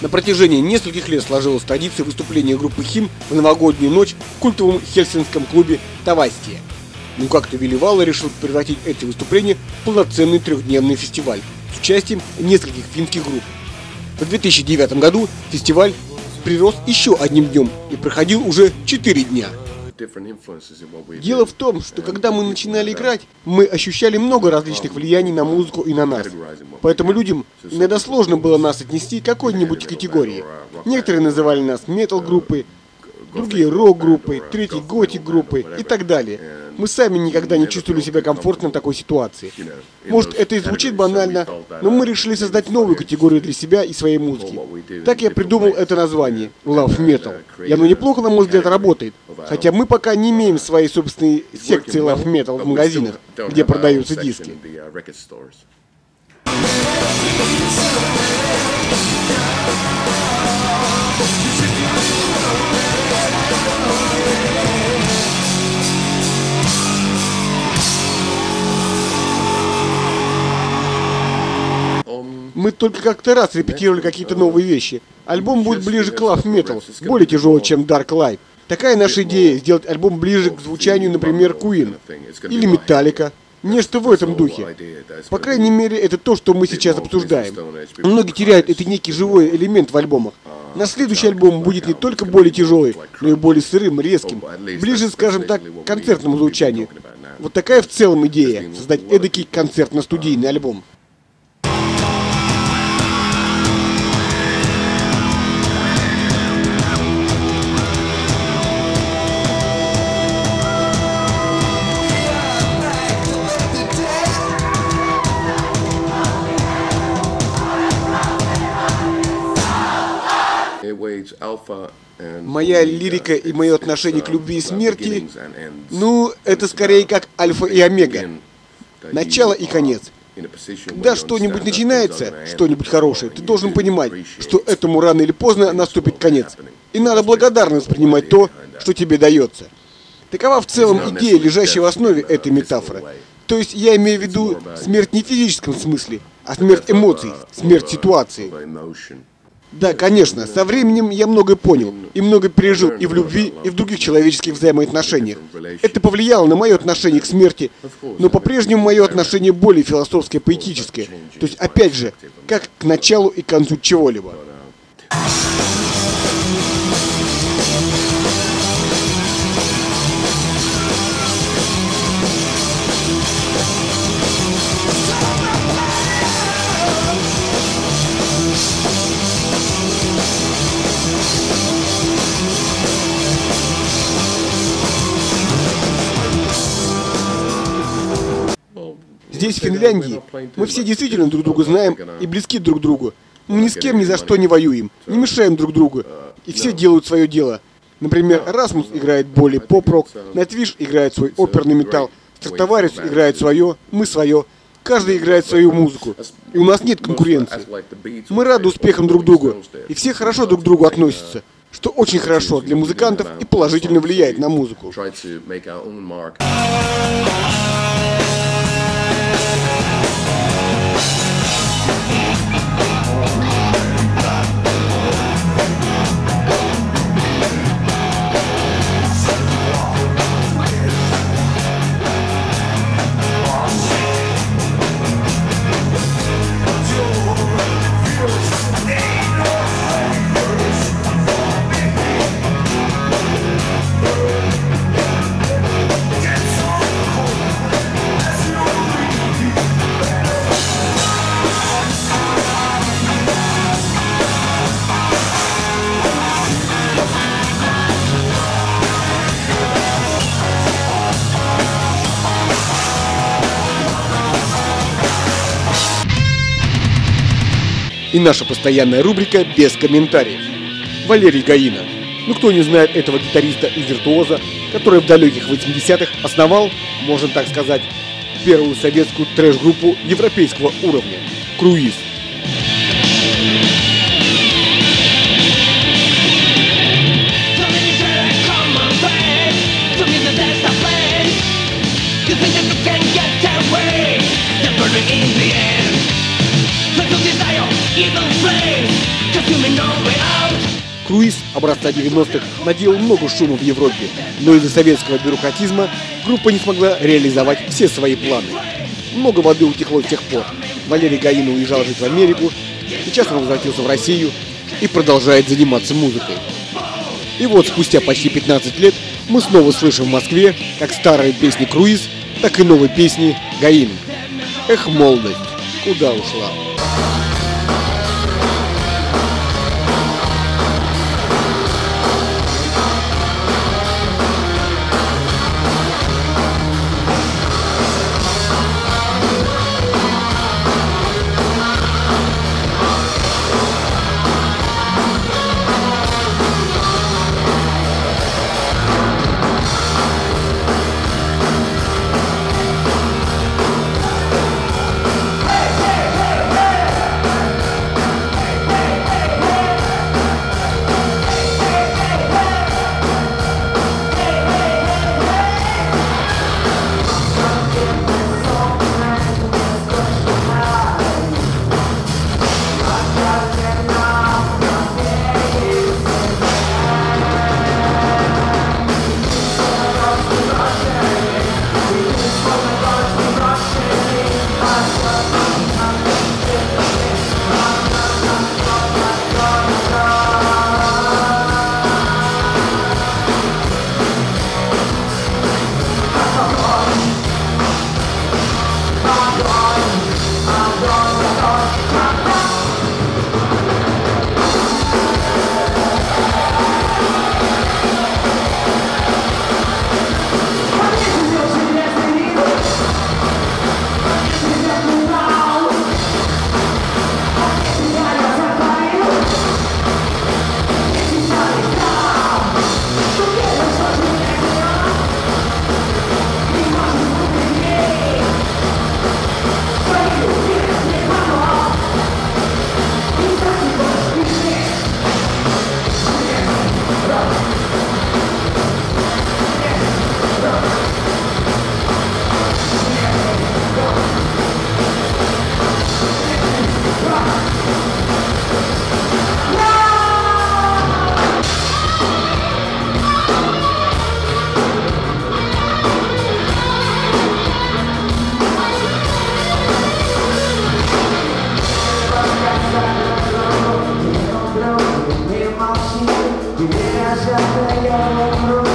На протяжении нескольких лет сложилась традиция выступления группы Хим в новогоднюю ночь в культовом хельсинском клубе Тавастия. Но как-то Вилли решил превратить эти выступления в полноценный трехдневный фестиваль с участием нескольких финских групп. В 2009 году фестиваль прирос еще одним днем и проходил уже 4 дня. Дело в том, что когда мы начинали играть, мы ощущали много различных влияний на музыку и на нас. Поэтому людям иногда сложно было нас отнести к какой-нибудь категории. Некоторые называли нас метал-группой, другие рок-группы, третьи готик-группы и так далее. Мы сами никогда не чувствовали себя комфортно в такой ситуации. Может, это и звучит банально, но мы решили создать новую категорию для себя и своей музыки. Так я придумал это название – Love Metal. И оно неплохо, на мой взгляд, работает. Хотя мы пока не имеем своей собственной секции Love Metal в магазинах, где продаются диски. Мы только как-то раз репетировали какие-то новые вещи. Альбом будет ближе к Love Metal, более тяжелый, чем Dark Light. Такая наша идея, сделать альбом ближе к звучанию, например, Queen или Metallica. Нечто в этом духе. По крайней мере, это то, что мы сейчас обсуждаем. Многие теряют этот некий живой элемент в альбомах. На следующий альбом будет не только более тяжелый, но и более сырым, резким, ближе, скажем так, к концертному звучанию. Вот такая в целом идея, создать эдакий концертно-студийный альбом. Моя лирика и мое отношение к любви и смерти, ну, это скорее как альфа и омега. Начало и конец. Когда что-нибудь начинается, что-нибудь хорошее, ты должен понимать, что этому рано или поздно наступит конец. И надо благодарно воспринимать то, что тебе дается. Такова в целом идея, лежащая в основе этой метафоры. То есть я имею в виду смерть не в физическом смысле, а смерть эмоций, смерть ситуации. Да, конечно, со временем я многое понял и много пережил и в любви, и в других человеческих взаимоотношениях. Это повлияло на мое отношение к смерти, но по-прежнему мое отношение более философское, поэтическое. То есть, опять же, как к началу и концу чего-либо. Здесь, в Финляндии, мы все действительно друг друга знаем и близки друг к другу. Мы ни с кем ни за что не воюем, не мешаем друг другу. И все делают свое дело. Например, Расмус играет более поп-рок, Найтвиш играет свой оперный металл, Стратоварис играет свое, мы свое. Каждый играет свою музыку. И у нас нет конкуренции. Мы рады успехам друг другу. И все хорошо друг к другу относятся что очень хорошо для музыкантов и положительно влияет на музыку. И наша постоянная рубрика «Без комментариев». Валерий Гаина. Ну кто не знает этого гитариста и виртуоза, который в далеких 80-х основал, можно так сказать, первую советскую трэш-группу европейского уровня – «Круиз». Образца 90-х наделал много шума в Европе, но из-за советского бюрократизма группа не смогла реализовать все свои планы. Много воды утекло с тех пор. Валерий Гаина уезжал жить в Америку, сейчас он возвратился в Россию и продолжает заниматься музыкой. И вот спустя почти 15 лет мы снова слышим в Москве как старые песни Круиз, так и новые песни Гаин. Эх, молодость, куда ушла? Llegas a